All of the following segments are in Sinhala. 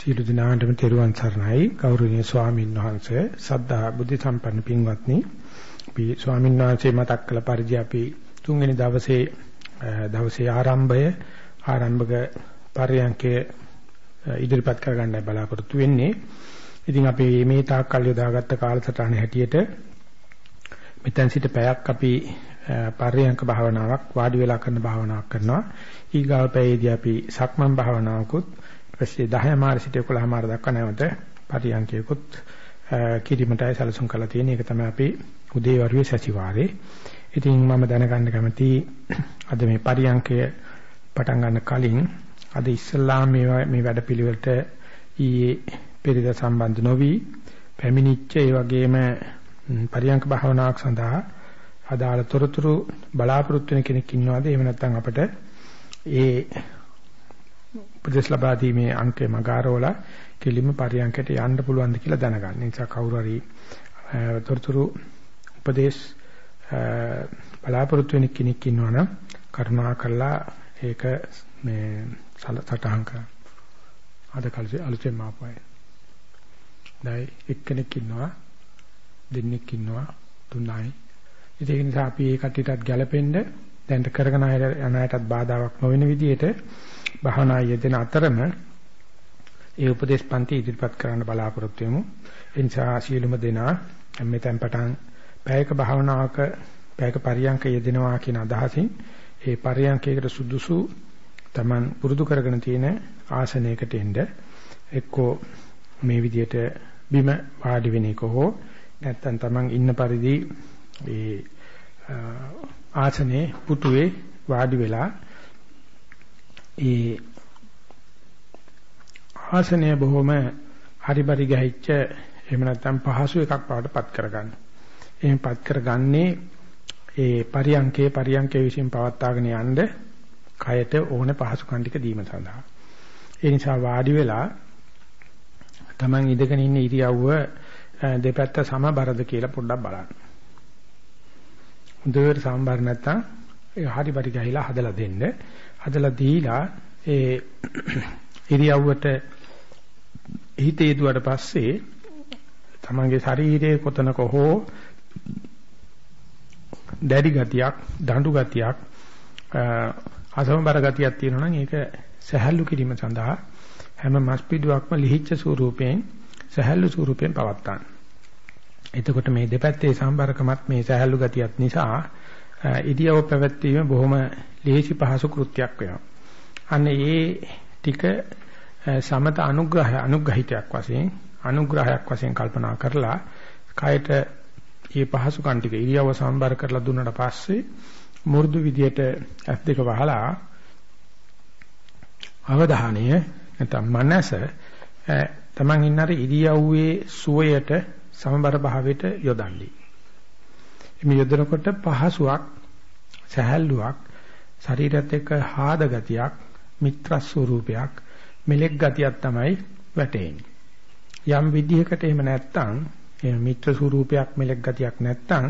සීල දිනාටම තෙරුවන් සරණයි ගෞරවනීය ස්වාමීන් වහන්සේ සද්ධා බුද්ධ සම්පන්න පින්වත්නි අපි ස්වාමීන් වහන්සේ මතක් කළ පරිදි අපි තුන්වෙනි දවසේ දවසේ ආරම්භය ආරම්භක පරියන්කේ ඉදිරිපත් කරගන්නයි බලාපොරොත්තු වෙන්නේ. ඉතින් අපි මේ තාක් කල් යොදාගත්ත කාලසටහන හැටියට මෙතෙන් සිට පැයක් අපි පරියන්ක භාවනාවක් වාඩි වෙලා කරන භාවනාවක් කරනවා. ඊගාව පැයේදී අපි සක්මන් භාවනාවකුත් ඊපස්සේ 10 මාර සිට 11 මාර දක්වා නැවත පරියන්කයකුත් කිරීමටයි සැලසුම් කරලා තියෙන්නේ. ඒක තමයි අපි උදේවරුේ සතිವಾರේ. ඉතින් මම දැනගන්න කැමති අද මේ පරියන්කය පටන් ගන්න කලින් අද ඉස්සල්ලාම මේ මේ වැඩපිළිවෙලට ඊයේ පෙරද සම්බන්ධ නොවි පැමිණිච්ච ඒ වගේම පරියන්ක භාවනාවක් සඳහා අදාළ තොරතුරු බලාපොරොත්තු වෙන කෙනෙක් ඉන්නවාද එහෙම නැත්නම් අපිට ඒ උපදෙස් ලබා දීමේ අංකේ මගාරවල කෙලිම පරියන්කට යන්න පුළුවන්ද කියලා දැනගන්න. ඒ නිසා කවුරු හරි තොරතුරු උපදේශ බලාපොරොත්තු වෙන කෙනෙක් ඉන්නවනම් කරුණා කරලා ඒක මේ සටහන් කරන්න. අද කල්සේ අලුතෙන් මාපුවයි. දැයි එක්කෙනෙක් ඉන්නවා දෙන්නෙක් ඉන්නවා තුනයි. ඒක නිසා අපි ඒ කට්ටියටත් ගැළපෙන්න දැන් කරගෙන යන අයටත් බාධාවක් නොවන විදිහට භවනා යෙදෙන අතරම ඒ උපදේශ පන්ති ඉදිරිපත් කරන්න බලාපොරොත්තු වෙමු. ඒ නිසා සියලුම දෙනා මෙතෙන් පටන් පැයක භවනාවක පැයක පරියන්ක යෙදෙනවා කියන අදහසින් ඒ පරියන්කයකට සුදුසු Taman පුරුදු කරගෙන තියෙන ආසනයකට එන්න එක්කෝ මේ විදිහට බිම වාඩි වෙන එක හෝ නැත්නම් Taman ඉන්න පරිදි ඒ ආසනේ පුටුවේ වාඩි වෙලා ඒ ආසනය බොහොම හරිබරි ගහිච්ච එහෙම නැත්නම් පහසු එකක් බවට පත් කරගන්න. එහෙම පත් කරගන්නේ ඒ පරියංකේ පරියංකේ විසින් පවත්වාගෙන යන්න කයට ඕන පහසුකම් ටික දීම සඳහා. ඒ නිසා වාඩි වෙලා Taman ඉඳගෙන ඉන්න ඉරියව්ව දෙපැත්ත සමබරද කියලා පොඩ්ඩක් බලන්න. හොඳට සමබර නැත්තම් ඒ හරි පරි ගහිලා හදලා දෙන්න. හදලා දීලා ඒ ඉරියව්වට හිත යදුවට පස්සේ තමන්ගේ ශරීරයේ කොතනක හෝ දැඩි ගතියක්, දඬු ගතියක්, අසමබර ගතියක් තියෙනවා නම් ඒක සහැල්ලු කිරීම සඳහා හැම මස්පිඩුවක්ම ලිහිච්ච ස්වරූපයෙන් සහැල්ලු ස්වරූපයෙන් පවත්තන්න. එතකොට මේ දෙපැත්තේ සම්බරකමත් මේ සහැල්ලු ගතියත් නිසා ඉදියව පැවැත්වීම බොහොම ලේසි පහසු කෘත්‍යයක් වෙනවා. අන්න ඒ ටික සමත අනුග්‍රහය අනුග්‍රහිතයක් වශයෙන් අනුග්‍රහයක් වශයෙන් කල්පනා කරලා කයට මේ පහසු කන් ටික ඉරියව සම්බර කරලා දුන්නට පස්සේ මු르දු විදියට ඇස් දෙක වහලා අවධානය නැත්නම් මනස තමන් ඉන්නර ඉරියව්වේ සුවයට සමබර භාවයට යොදන්නේ. මේ යොදනකොට පහසුවක් සහැල්ලුවක් ශරීරත් එක්ක හාද ගතියක් මිත්‍ර ස්වරූපයක් මෙලෙක් ගතියක් තමයි වැටෙන්නේ. යම් විදිහකට එහෙම නැත්තම් එහෙම මිත්‍ර ස්වරූපයක් මෙලෙක් ගතියක් නැත්තම්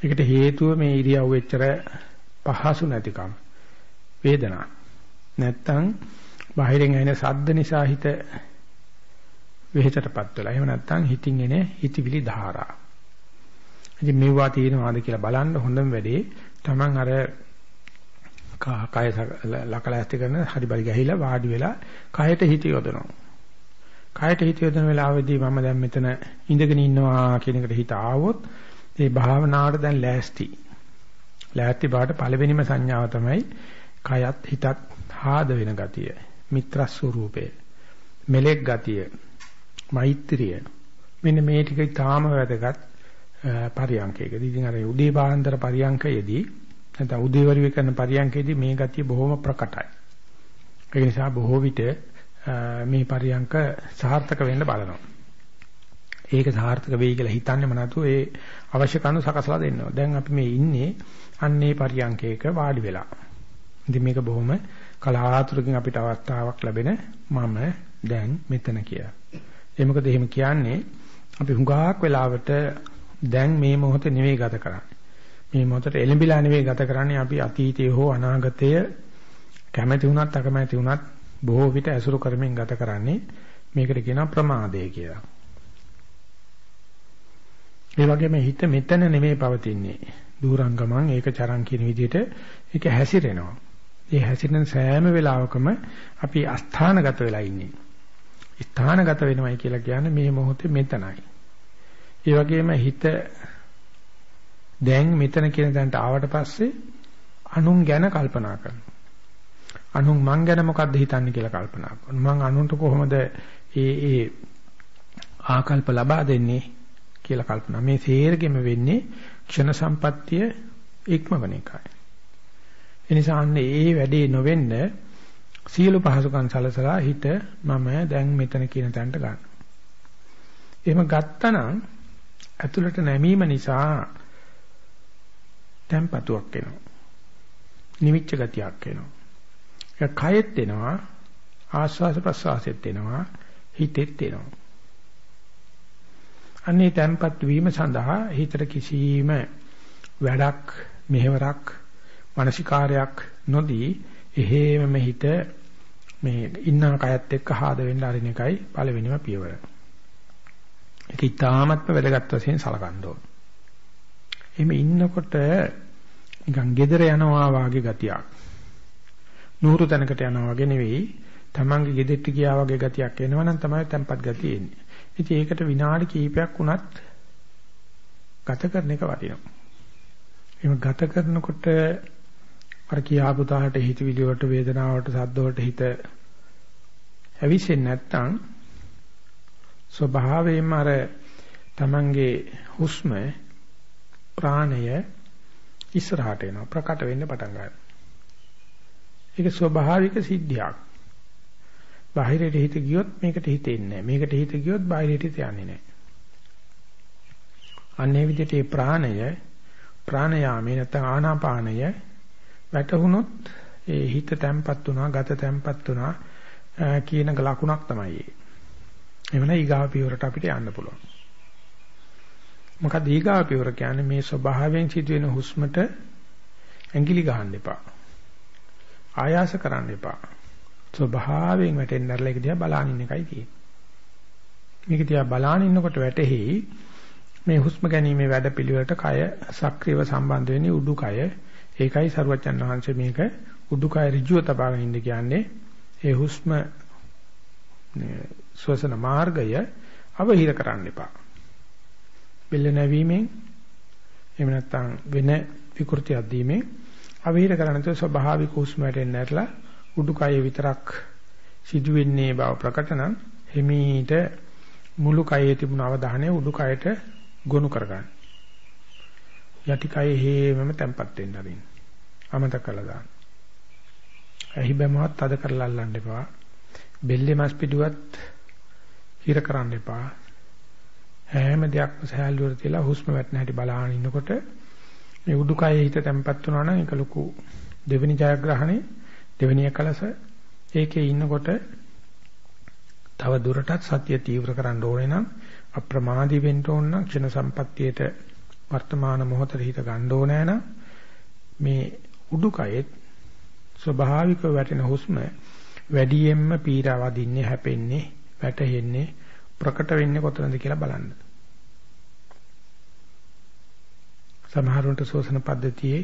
ඒකට හේතුව මේ ඉරියව් එච්චර පහසු නැතිකම වේදනා නැත්තම් බාහිරින් එන සද්ද නිසා හිත වෙහෙසටපත් වෙලා එහෙම නැත්තම් හිතින් එන හිතවිලි ධාරා ඉතින් මේවා තියෙනවාද කියලා බලන්න හොඳම වැඩේ Taman අර කය ලකලැස්ති කරන හරි බරි ගහිලා වාඩි වෙලා කයට හිත යොදනවා. කයට හිත යොදන වෙලාවේදී මම දැන් මෙතන ඉඳගෙන ඉන්නවා කියන එකට හිත ආවොත් ඒ භාවනාවට දැන් ලෑස්ති. ලෑස්ති බාට පළවෙනිම සංඥාව තමයි කයත් හිතත් ආද වෙන ගතිය. මිත්‍ර ස්වරූපය. මෙලෙක් ගතිය. මෛත්‍රිය. මෙන්න මේ ටික ඊටාම වැදගත් පරියංකයකදී. ඉතින් අර උදේ පාන්දර පරියංකයේදී නැත්නම් උදේවරුේ කරන පරියංකයේදී මේ ගතිය බොහොම ප්‍රකටයි. ඒ නිසා බොහෝ විට මේ පරියංක සාර්ථක වෙන්න බලනවා. ඒක සාර්ථක වෙයි කියලා හිතන්නේම නැතුව ඒ අවශ්‍ය කණු සකසලා දෙන්නවා. දැන් අපි මේ ඉන්නේ අන්නේ පරියංකයක වාඩි වෙලා. ඉතින් මේක බොහොම කලාතුරකින් අපිට අවස්ථාවක් ලැබෙන මම දැන් මෙතන කියලා. ඒ මොකද එහෙම කියන්නේ අපි හුඟක් වෙලාවට දැන් මේ මොහොතේ නෙවෙයි ගත කරන්නේ. මේ මොහොතට එළඹිලා නෙවෙයි ගත කරන්නේ අපි අතීතයේ හෝ අනාගතය කැමැති වුණත් අකමැති වුණත් බොහෝ විට ඇසුරු කරමින් ගත කරන්නේ මේකට කියනවා ප්‍රමාදය කියලා. ඒ වගේම හිත මෙතන නෙමෙයි පවතින්නේ. දුරංගමං ඒක චරං කියන විදිහට ඒක හැසිරෙනවා. ඒ හැසිරෙන සෑම වෙලාවකම අපි අස්ථානගත වෙලා ඉන්නේ. ස්ථානගත වෙනවයි කියලා කියන්නේ මේ මොහොතේ මෙතනයි. ඒ වගේම හිත දැන් මෙතන කියන තැනට ආවට පස්සේ අනුන් ගැන කල්පනා කරනවා. අනුන් මං ගැන මොකද්ද හිතන්නේ කියලා කල්පනා කරනවා. මං අනුන්ට කොහොමද ඒ ඒ ආකල්ප ලබා දෙන්නේ කියලා කල්පනා. මේ සේරගෙම වෙන්නේ ක්ෂණ සම්පත්තිය ඉක්මවන එකයි. ඒ නිසා අන්න ඒ වැඩේ නොවෙන්න සියලු පහසුකම් සලසලා හිත මම දැන් මෙතන කියන තැනට ගන්න. එහෙම ගත්තනම් ඇතුළට නැමීම නිසා tempatuක් එනවා. නිමිච්ච ගතියක් එනවා. ඒක කයෙත් එනවා ආස්වාස ප්‍රසවාසෙත් එනවා හිතෙත් එනවා. අන්නේ tempat වීම සඳහා හිතට කිසිම වැඩක් මෙහෙවරක් මානසිකාරයක් නොදී එහෙමම හිත මේ ඉන්නා කයත් එක්ක ආද වෙන්න අරින එකයි පළවෙනිම පියවර. ඒක ඊටාමත්ම වැදගත් වශයෙන් සලකන්න ඕන. එහෙම ඉන්නකොට නිකන් gedera යනවා වාගේ ගතියක්. නూరు තැනකට යනවා වගේ නෙවෙයි. Tamange gedෙට්ට ගියා වගේ ගතියක් එනවනම් තමයි tempat ගතිය එන්නේ. ඉතින් ඒකට විනාඩි කිහිපයක් වුණත් ගත කරන එක වටිනවා. එහෙම ගත කරනකොට අර කියාපු තාලට හිතවිලි වලට වේදනාවට සද්ද වලට හිත ඇවිස්සෙන්නේ නැත්නම් ස්වභාවයෙන්ම අර Tamange හුස්ම ප්‍රාණය ඉස්සරහට එනවා ප්‍රකට වෙන්න පටන් ගන්නවා. ඒක ස්වභාවික සිද්ධියක්. බාහිරට හිත ගියොත් මේකට හිතෙන්නේ නැහැ. මේකට හිත ගියොත් බාහිරට හිත යන්නේ නැහැ. අන්නේ විදිහට මේ ප්‍රාණය ප්‍රාණයාමේ නැත්නම් ආනාපානය වැටහුනොත් ඒ හිත තැම්පත් වුණා, ගත තැම්පත් වුණා කියන ලකුණක් තමයි ඒ. එවන ඊගාව පියවරට අපිට යන්න පුළුවන්. මොකද ඊගාව පියවර කියන්නේ මේ ස්වභාවයෙන් සිදුවෙන හුස්මට ඇඟිලි ගහන්න එපා. ආයාස කරන්න එපා. ස්වභාවයෙන් වැටෙන්න ඇරලා ඒක දිහා බලාගෙන ඉන්න එකයි තියෙන්නේ. මේක දිහා බලාගෙන ඉන්නකොට වැටෙහි මේ හුස්ම ගැනීමේ වැඩ පිළිවෙලට කය සක්‍රියව සම්බන්ධ වෙන්නේ උඩුකය ඒකයි සරුවච්චන් වහන්සේ මේක උඩුකය ඍජුව තබාගෙන ඉන්න කියන්නේ ඒ හුස්ම ශ්වසන මාර්ගය අවහිර කරන්න එපා. බෙල්ල නැවීමෙන් එහෙම නැත්නම් වෙන විකෘතියක් දීමෙන් අවහිර කරන තු ස්වභාවික හුස්ම වැටෙන්න ඇරලා උඩුකය විතරක් සිදුවෙන්නේ බව ප්‍රකට නම් හිමීට මුළු කයේ තිබුණ අවධානය උඩුකයට ගොනු කරගන්න. යටි කයේ හේමම තැම්පත් වෙන්න අරින්න. අමතක කළා දාන්න. ඇහි බැමවත් අද කරලා අල්ලන්න එපා. බෙල්ලේ මස් පිටුවත් හිර කරන්න එපා. හැම දෙයක්ම සහැල්ලුවර තියලා හුස්ම වැටෙන හැටි බලාගෙන ඉන්නකොට මේ උඩුකයේ හිත තැම්පත් වුණා නම් ඒක ලොකු දෙවෙනි ජයග්‍රහණේ දෙවෙනි එකලස ඒකේ ඉන්නකොට තව දුරටත් සතිය තීව්‍ර කරන්න ඕනේ නම් අප්‍රමාදී වෙන්න ඕන නම් ක්ෂණ සම්පත්තියට වර්තමාන මොහොතේ හිත ගන්න ඕනේ නම් මේ උඩුකයෙත් ස්වභාවිකව වැටෙන හුස්ම වැඩියෙන්ම පීඩා වදින්නේ හැපෙන්නේ වැටෙන්නේ ප්‍රකට වෙන්නේ කොතනද කියලා බලන්න. සමහරවිට ශෝෂණ පද්ධතියේ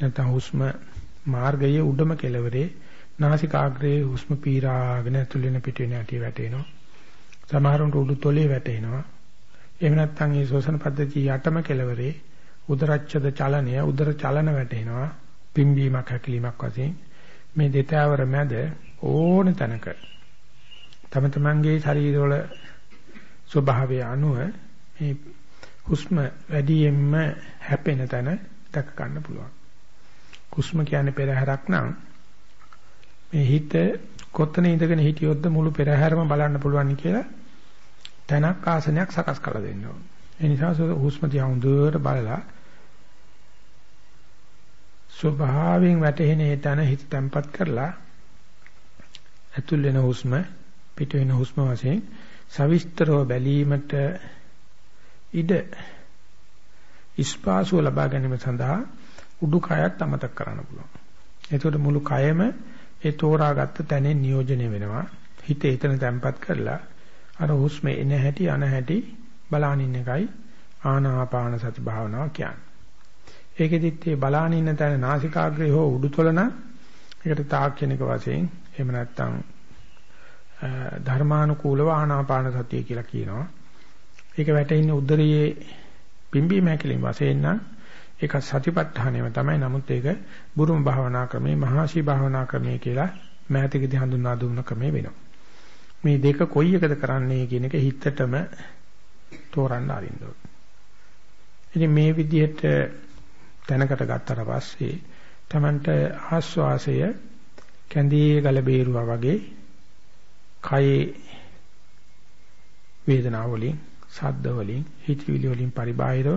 නැත්නම් හුස්ම මාර්ගයේ උඩම කෙළවරේ නාසිකාග්‍රයේ හුස්ම පීරාගෙන ඇතුල් වෙන පිට වෙන ඇටි වැටෙනවා. සමහරවිට උඩු තොලේ වැටෙනවා. එහෙම නැත්නම් මේ ශෝෂණ පද්ධතිය යටම කෙළවරේ උදරච්ඡද චලනය උදර චලන වැටෙනවා. පිම්බීමක් හැකිලීමක් වශයෙන් මේ දෙතෑවර මැද ඕන තැනක තම තමන්ගේ ශරීරවල ස්වභාවය අනුව මේ හුස්ම වැඩියෙන්ම හැපෙන තැන දක ගන්න පුළුවන්. හුස්ම කියන්නේ පෙරහැරක් නම් මේ හිත කොතන ඉඳගෙන හිටියොත්ද මුළු පෙරහැරම බලන්න පුළුවන් කියලා තැනක් ආසනයක් සකස් කරලා දෙන්න ඕන. ඒ නිසා හුස්ම දිහා හොඳට බලලා ස්වභාවයෙන් වැටෙන ඒ තන හිත තැම්පත් කරලා ඇතුල් වෙන හුස්ම පිට වෙන හුස්ම වශයෙන් සවිස්තරව බැලීමට ඉඩ ඉස්පාසුව ලබා ගැනීම සඳහා උඩුකයත් අමතක කරන්න පුළුවන්. එතකොට මුළු කයම ඒ තෝරාගත්ත තැනේ නියෝජනය වෙනවා. හිත එතන තැම්පත් කරලා අර හුස්ම එන හැටි අන හැටි බලාන ඉන්න එකයි ආනාපාන සති භාවනාව කියන්නේ. ඒකෙදිත් මේ බලාන ඉන්න තැන නාසිකාග්‍රේ හෝ උඩුතලන ඒකට තාක්ෂණික වශයෙන් එහෙම නැත්නම් ධර්මානුකූලව ආනාපාන සතිය කියලා කියනවා. ඒක වැටෙන්නේ උදරියේ පිම්බීම හැකලින් වශයෙන් නම් ඒක සතිපට්ඨානයම තමයි. නමුත් ඒක බුරුම භාවනා ක්‍රමේ මහාශී භාවනා ක්‍රමේ කියලා මෑතකදී හඳුන්වා දුන්න ක්‍රමේ වෙනවා. මේ දෙක කොයි එකද කරන්නේ කියන එක හිතටම තෝරන්න අරින්න ඕනේ. ඉතින් මේ විදිහට තැනකට ගත්තට පස්සේ Tamanට ආස්වාසය කැඳේ ගල බේරුවා වගේ කයේ වේදනාව වලින් සද්ද වලින් හිතවිලි වලින් පරිබාහිරව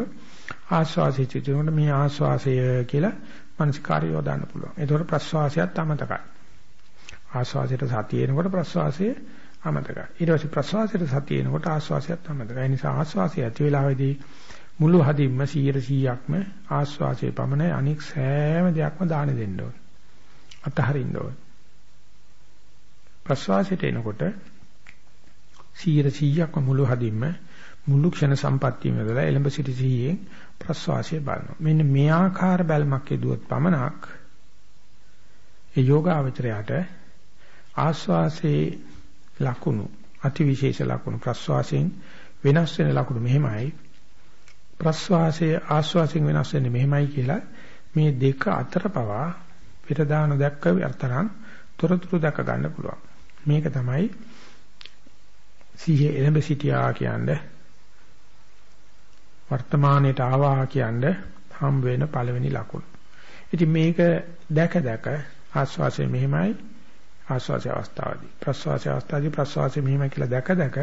ආස්වාසය චිතුනොට මේ ආස්වාසය කියලා මනසිකාරය යොදන්න පුළුවන්. ඒතකොට ප්‍රස්වාසයත් අමතකයි. ආස්වාසයට සතිය එනකොට ප්‍රස්වාසය අමතකයි. ඊට පස්සේ ප්‍රස්වාසයට සතිය එනකොට ආස්වාසයත් අමතකයි. ඒ නිසා ආස්වාසය ඇති වෙලාවේදී මුළු හදින්ම 100%ක්ම ආස්වාසයේ පමණයි අනික් සෑම දෙයක්ම දාන දෙන්න ඕනේ. අතහරින්න ඕනේ. ප්‍රස්වාසයට එනකොට 100%ක්ම මුළු හදින්ම මුළු ක්ෂණ සම්පත්තියම වෙලා එළඹ සිටි සිහියෙන් ප්‍රස්වාසය බලනවා. මෙන්න මේ ආකාර බැල්මක් යදුවොත් පමණක් ඒ යෝගාවචරයට ආස්වාසේ ලකුණු අතිවිශේෂ ලකුණු ප්‍රස්වාසයෙන් වෙනස් වෙන ලකුණු මෙහෙමයි ප්‍රස්වාසයේ ආස්වාසයෙන් වෙනස් වෙන්නේ මෙහෙමයි කියලා මේ දෙක අතර පවා පිට දාන දැක්ක අතරන් තොරතුරු දැක ගන්න පුළුවන්. මේක තමයි සිහිය එළඹ සිටියා කියන්නේ වර්තමානයට ආවා කියන්නේ හම් වෙන පළවෙනි ලකුණ. ඉතින් මේක දැක දැක ආස්වාසය මෙහිමයි ආස්වාසය අවස්ථාවේදී ප්‍රස්වාසය අවස්ථාවේදී ප්‍රස්වාසය මෙහිමයි කියලා දැක දැක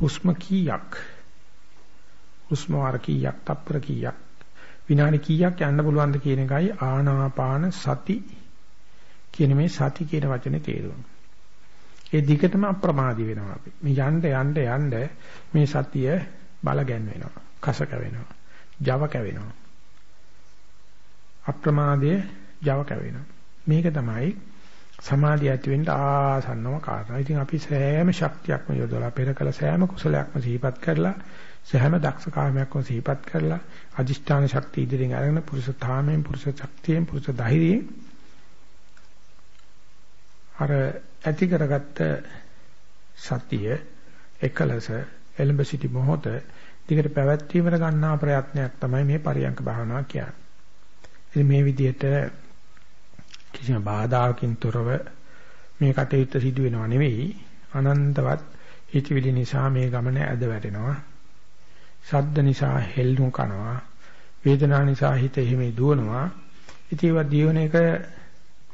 හුස්ම කීයක් හුස්ම වාර කීයක් තප්පර කීයක් විනාඩි කීයක් යන්න පුළුවන්ද කියන එකයි ආනාපාන සති කියන මේ සති කියන වචනේ තේරුම. ඒ දිගටම අප්‍රමාදී වෙනවා අපි. මේ යන්න යන්න යන්න මේ සතිය බල ගැන්වෙනවා. කස කැවෙනවා. Java කැවෙනවා. අප්‍රමාදයේ Java කැවෙනවා. මේක තමයි සමාධිය ඇති වෙන්න ආසන්නම කාරණා. ඉතින් අපි සෑම ශක්තියක්ම යොදලා පෙර කළ සෑම කුසලයක්ම සිහිපත් කරලා සෑම දක්ෂ කාමයක්ම සිහිපත් කරලා අදිෂ්ඨාන ශක්තිය ඉදිරියෙන් අරගෙන පුරුෂ තාමයෙන් පුරුෂ ශක්තියෙන් පුරුෂ ධෛර්යයෙන් අර ඇති කරගත්ත සතිය එකලස එළඹ සිටි මොහොත දිගට පැවැත්වීමට ගන්නා ප්‍රයත්නයක් තමයි මේ පරියංක භාවනාව කියන්නේ. ඉතින් මේ විදිහට කිසිම බාධාකින් තොරව මේ කටයුත්ත සිදු වෙනව නෙවෙයි අනන්තවත් හිතවිලි නිසා මේ ගමන ඇද වැටෙනවා. ශබ්ද නිසා හෙල්ලුම් කරනවා. වේදනා නිසා හිත එහෙම දුවනවා. ඉතින් ඒවා දියුන එක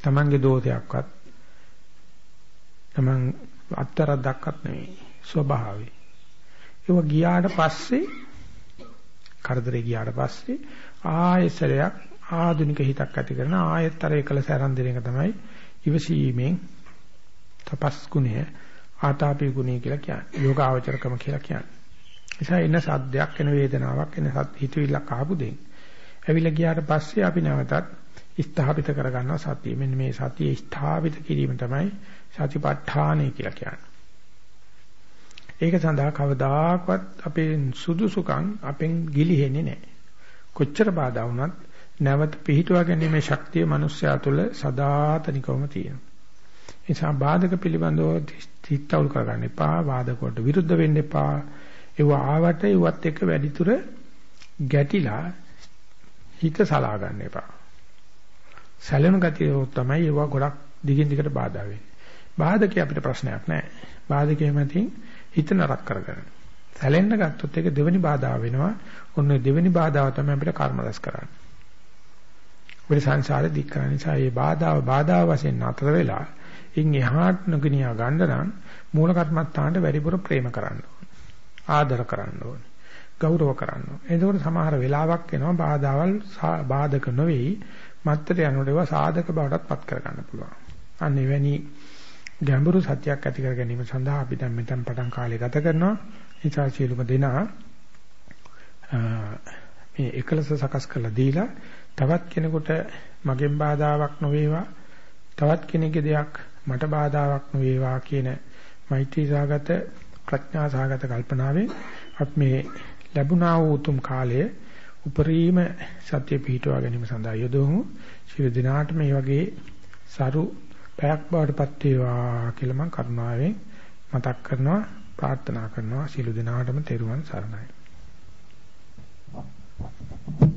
Tamange දෝෂයක්වත් තමන් අත්තරක් දක්වත් නෙවෙයි ස්වභාවය. ඒක ගියාට පස්සේ කරදරේ ගියාට පස්සේ ආයසරයක් ආධුනික හිතක් ඇති කරන ආයතර එකලස ආරම්භ දෙන එක තමයි ඉවසීමෙන් තපස් ගුණය ආතාපි ගුණය කියලා කියන්නේ. යෝග ආචරකම කියලා කියන්නේ. නිසා එන සද්දයක් එන වේදනාවක් එන සත් හිතවිල්ලක් ආපු දෙයින්. ඇවිල්ලා ගියාට පස්සේ අපි නැවතත් ස්ථාපිත කරගන්නවා සතිය. මෙන්න මේ සතිය ස්ථාපිත කිරීම තමයි සතිපට්ඨානයි කියලා කියන්නේ. ඒක සඳහා කවදාකවත් අපේ සුදුසුකම් අපෙන් ගිලිහෙන්නේ නැහැ. කොච්චර බාධා වුණත් නැවත පිහිටුවා ගැනීමේ ශක්තිය මිනිස්යා තුළ සදාතනිකවම තියෙනවා. ඒ නිසා බාධක පිළිබඳව තිත්තවුල් කරගන්න එපා. බාධක වලට විරුද්ධ වෙන්න එපා. ඒව ආවට ඒවත් එක්ක වැඩිතුර ගැටිලා හිත සලා ගන්න එපා. සැලෙන ගතිය තමයි ඒව ගොඩක් දිගින් දිගට බාධා වෙන්නේ. බාධකේ අපිට ප්‍රශ්නයක් නැහැ. බාධකේ මතින් හිත නරක කරගන්න. සැලෙන්න ගත්තොත් ඒක දෙවෙනි බාධා වෙනවා. ඔන්න දෙවෙනි බාධාව තමයි අපිට කර්ම රැස් කරන්නේ. ඔය සංසාරේ දික් කරන නිසා මේ බාධාව බාධා වශයෙන් නතර වෙලා ඉන් එහාට නොගිනියා ගන්න නම් මූල කර්මත්තාන්ට වැඩිපුර ප්‍රේම කරන්න ඕනේ. ආදර කරන්න ඕනේ. ගෞරව කරන්න ඕනේ. එතකොට සමහර වෙලාවක් එනවා බාධාවල් බාධක නොවේයි මත්තර යනකොට ඒවා සාධක බවටත් පත් කර ගන්න පුළුවන්. අන්න එවැනි ගැඹුරු සත්‍යයක් ඇති කර ගැනීම සඳහා අපි දැන් මෙතන පටන් කාලය ගත කරනවා. නිසා සියලුම දෙනා මේ එකලස සකස් කරලා දීලා තවත් කෙනෙකුට මගෙන් බාධාවක් නොවේවා තවත් කෙනෙකුගේ දෙයක් මට බාධාවක් නොවේවා කියන මෛත්‍රී සාගත ප්‍රඥා සාගත කල්පනාවෙන් අපි මේ ලැබුණා වූ උතුම් කාලය උපරිම සත්‍ය පිහිටුවා ගැනීම සඳහා යොදවමු. ශිරු දිනාට මේ වගේ සරු පැයක් බවටපත් වේවා කියලා මම කරුණාවෙන් මතක් කරනවා ප්‍රාර්ථනා කරනවා. ශිරු දිනාටම තෙරුවන් සරණයි. Thank you.